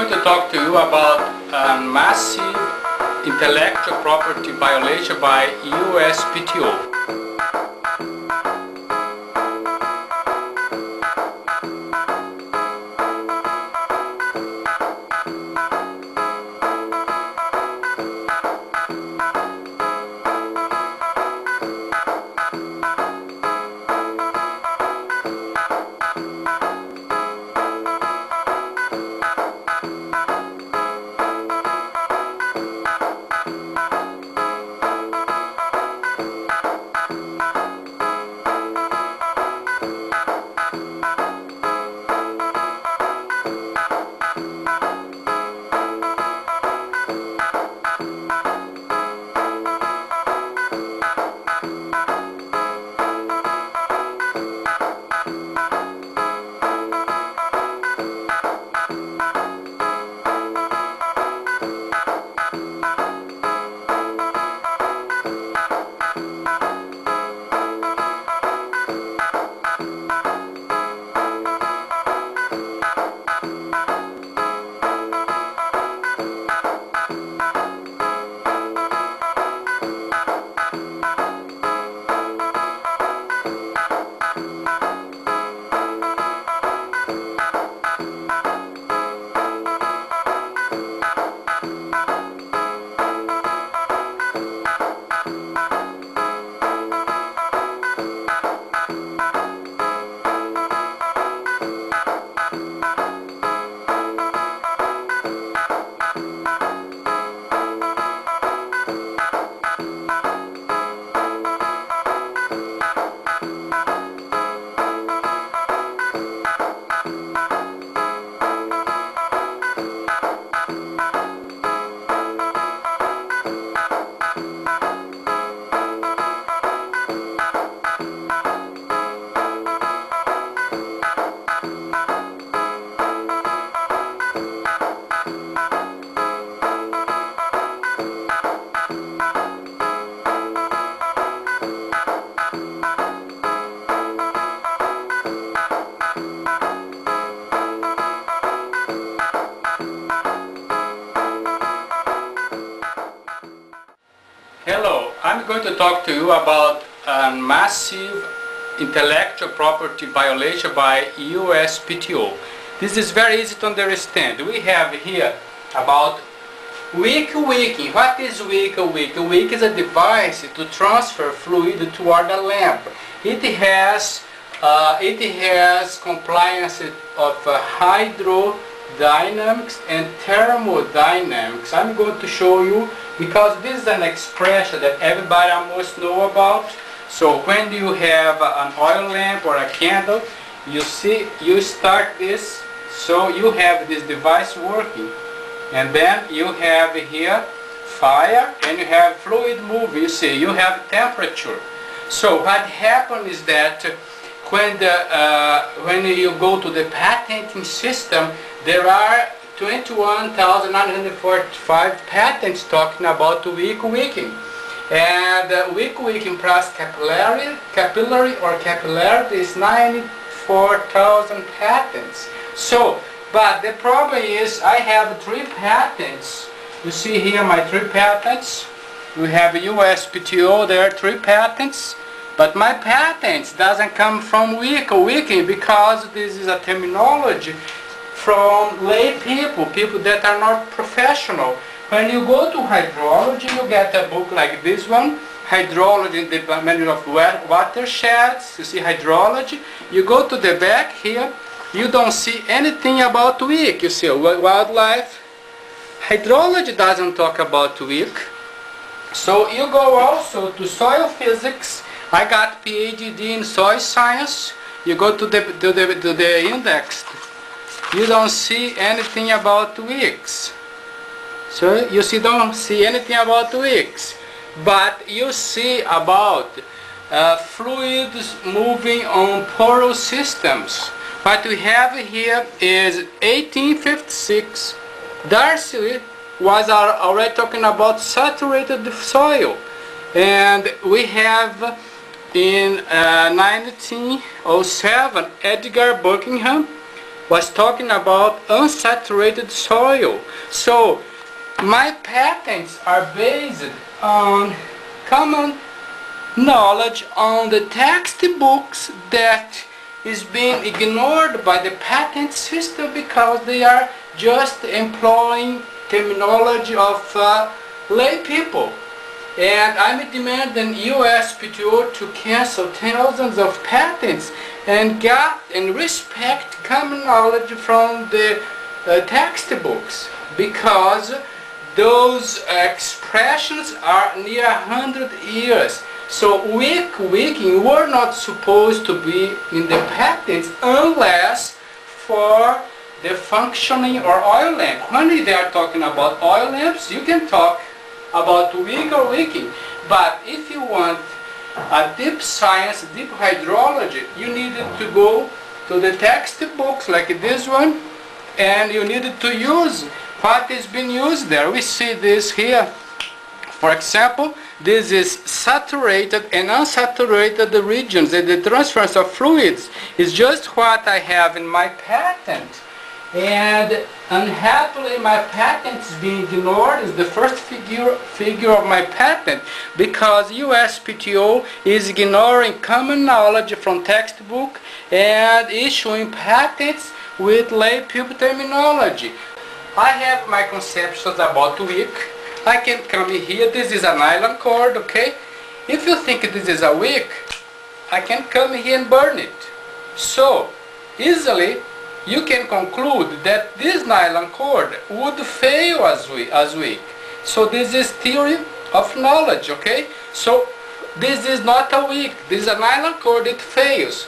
going to talk to you about a massive intellectual property violation by USPTO. I'm going to talk to you about a massive intellectual property violation by USPTO. This is very easy to understand. We have here about WikiWiki. What is WikiWiki? Wiki Wiki is a device to transfer fluid toward a lamp. It has uh, it has compliance of uh, hydrodynamics and thermodynamics. I'm going to show you because this is an expression that everybody must know about. So when you have an oil lamp or a candle, you see, you start this, so you have this device working. And then you have here fire and you have fluid moving, you see, you have temperature. So what happens is that when, the, uh, when you go to the patenting system, there are 21,945 patents talking about WikiWiki. And uh, WikiWiki plus capillary, capillary or capillarity is 94,000 patents. So, but the problem is I have three patents. You see here my three patents. We have USPTO, there are three patents. But my patents doesn't come from WikiWiki because this is a terminology from lay people, people that are not professional. When you go to hydrology, you get a book like this one, Hydrology and the Management of Watersheds, you see hydrology. You go to the back here, you don't see anything about wick, you see wildlife. Hydrology doesn't talk about wick. So you go also to soil physics. I got PhD in soil science. You go to the, to the, to the index you don't see anything about wicks. So you see, don't see anything about wicks, but you see about uh, fluids moving on porous systems. What we have here is 1856. Darcy was already talking about saturated soil. And we have in uh, 1907 Edgar Buckingham was talking about unsaturated soil. So my patents are based on common knowledge on the textbooks that is being ignored by the patent system because they are just employing terminology of uh, lay people. And I'm demanding USPTO to cancel thousands of patents and get and respect common knowledge from the uh, textbooks because those expressions are near 100 years. So wick wicking were not supposed to be in the patents unless for the functioning or oil lamp. When they are talking about oil lamps, you can talk about wick or wicking. But if you want a deep science, deep hydrology, you needed to go to the textbooks like this one and you needed to use what is being used there. We see this here. For example, this is saturated and unsaturated regions. And the transference of fluids is just what I have in my patent. And unhappily my patent is being ignored is the first figure, figure of my patent because USPTO is ignoring common knowledge from textbook and issuing patents with lay people terminology. I have my conceptions about wick. I can come here, this is an nylon cord, okay? If you think this is a wick, I can come here and burn it. So, easily you can conclude that this nylon cord would fail as, we, as wick. So this is theory of knowledge, okay? So this is not a wick, this is a nylon cord, it fails.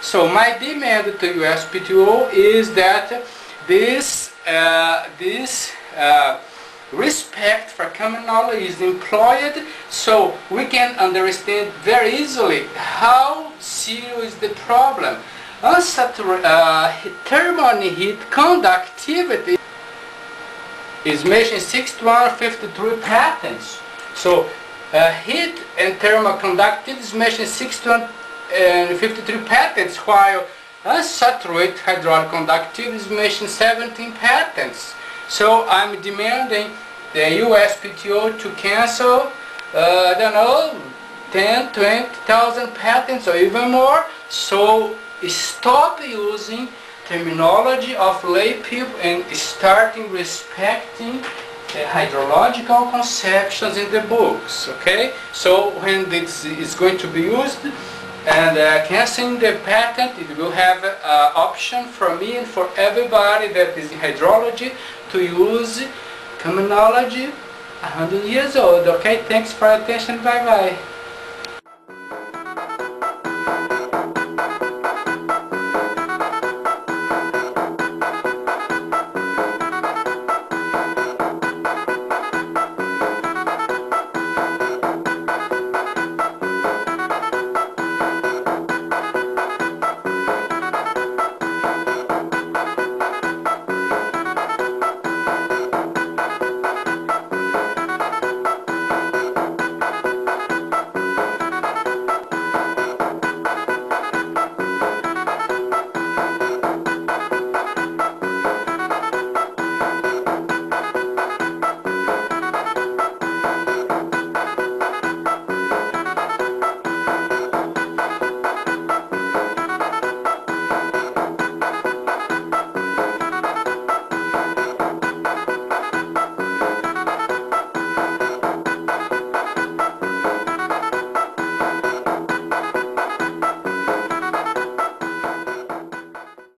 So my demand to USPTO is that this, uh, this uh, respect for common knowledge is employed so we can understand very easily how serious the problem unsaturated uh, thermal heat conductivity is mentioned 6153 patents. So uh, heat and thermal conductivity is mentioned 6153 patents while unsaturated hydraulic conductivity is mentioned 17 patents. So I'm demanding the USPTO to cancel, uh, I don't know, 10, 20,000 patents or even more. So stop using terminology of lay people and starting respecting the hydrological conceptions in the books, okay? So when this is going to be used and uh, canceling the patent, it will have an uh, option for me and for everybody that is in hydrology to use terminology 100 years old, okay? Thanks for attention, bye-bye.